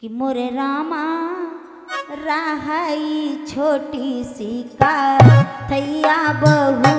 कि मोरे रामा राहाई छोटी सी का थैया बहू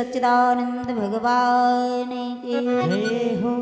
सच्चिदानंद भगवान के। हो